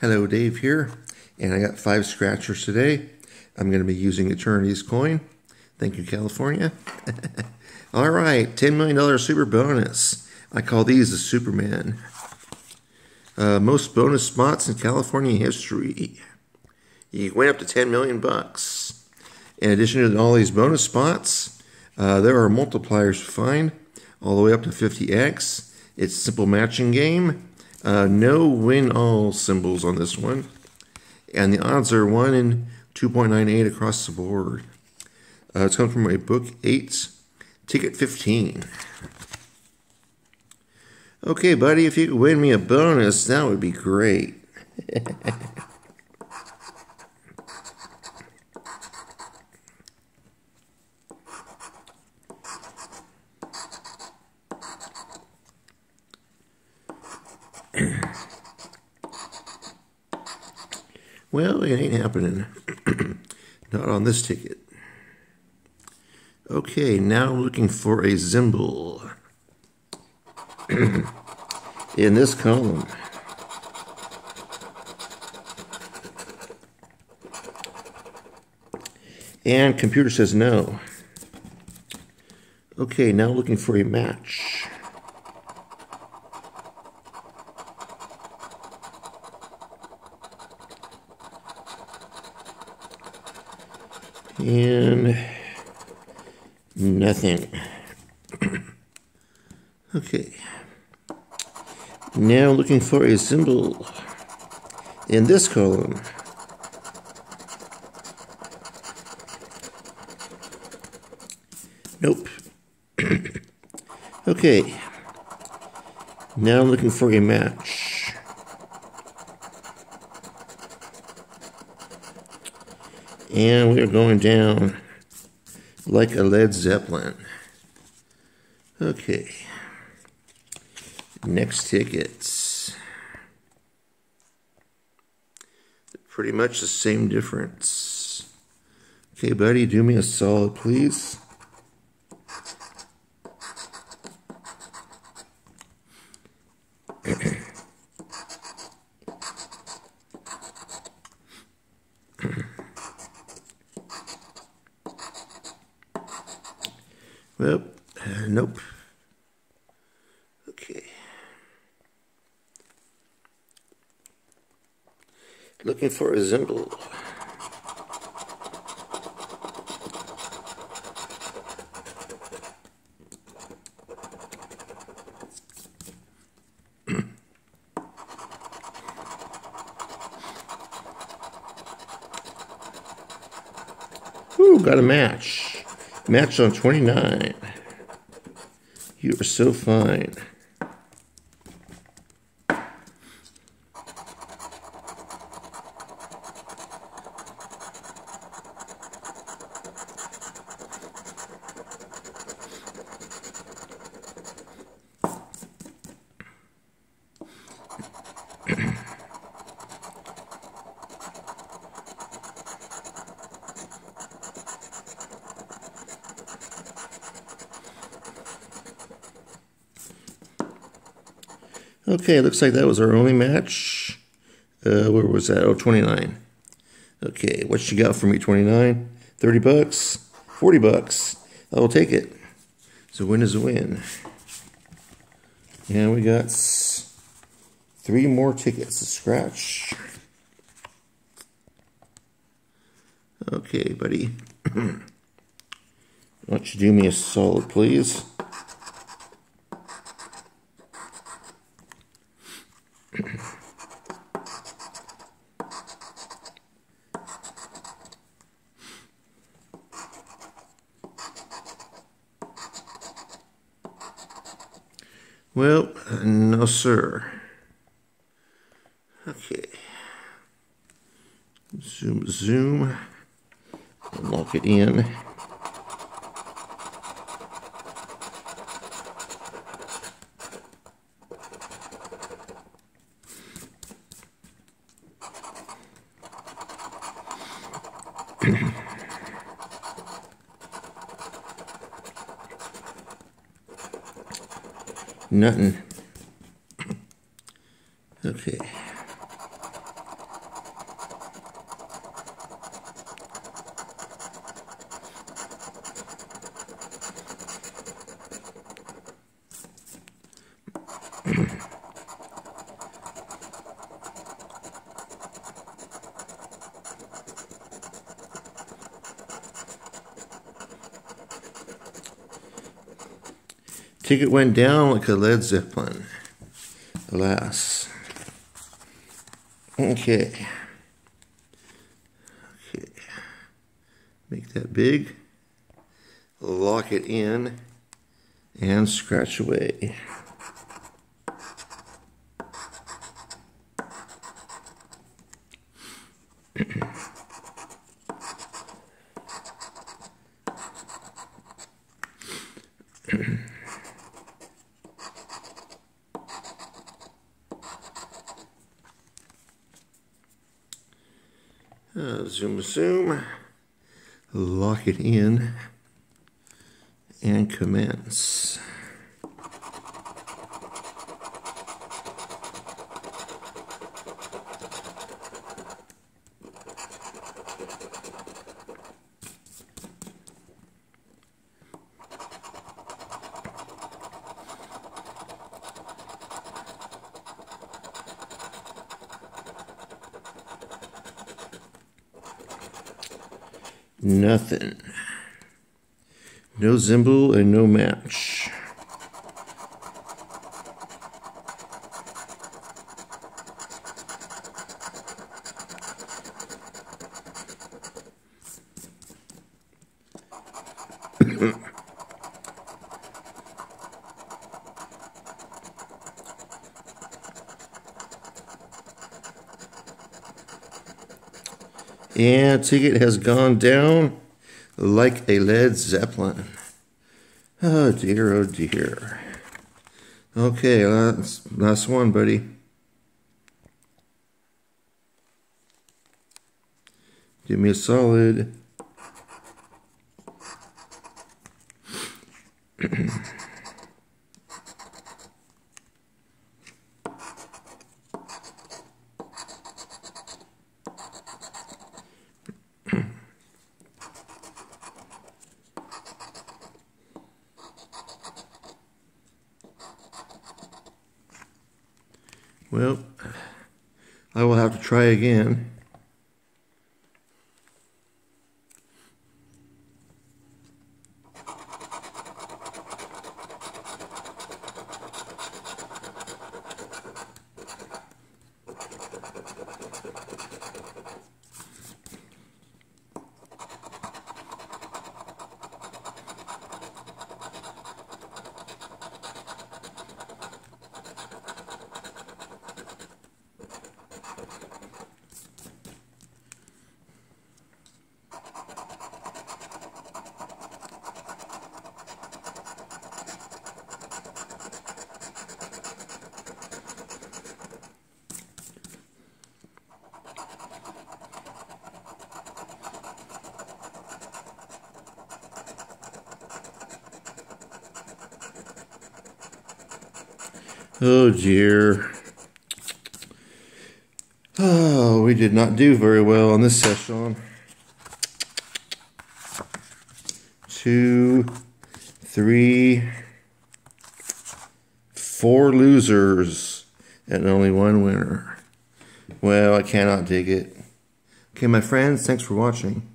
Hello, Dave here, and I got five scratchers today. I'm going to be using Eternity's coin. Thank you, California. All right, $10 million super bonus. I call these the Superman. Uh, most bonus spots in California history. You went up to 10 million bucks. In addition to all these bonus spots, uh, there are multipliers to find, all the way up to 50x. It's simple matching game. Uh, no win all symbols on this one. And the odds are 1 in 2.98 across the board. Uh, it's coming from a book 8, ticket 15. Okay, buddy, if you could win me a bonus, that would be great. well, it ain't happening. Not on this ticket. Okay, now looking for a Zimble. In this column. And computer says no. Okay, now looking for a match. And nothing. okay. Now looking for a symbol in this column. Nope. okay. Now looking for a match. And we're going down like a Led Zeppelin. Okay. Next tickets. Pretty much the same difference. Okay, buddy, do me a solid, please. well, uh, nope. Okay. Looking for a symbol. Ooh, got a match. Match on 29. You are so fine. Okay, looks like that was our only match. Uh, where was that? Oh, 29. Okay, what you got for me, 29? 30 bucks? 40 bucks? I will take it. So win is a win. And we got three more tickets to scratch. Okay, buddy. Why don't you do me a solid, please? Well, no, sir. Okay. Zoom, zoom. Lock it in. Nothing. Okay. Ticket went down like a Led Zeppelin. Alas. Okay. Okay. Make that big. Lock it in and scratch away. Uh, zoom, zoom, lock it in, and commence. Nothing. No Zimble and no match. And ticket has gone down like a Led Zeppelin. Oh dear, oh dear. Okay, last, last one, buddy. Give me a solid. Well, I will have to try again. Oh dear. Oh, we did not do very well on this session. Two, three, four losers, and only one winner. Well, I cannot dig it. Okay, my friends, thanks for watching.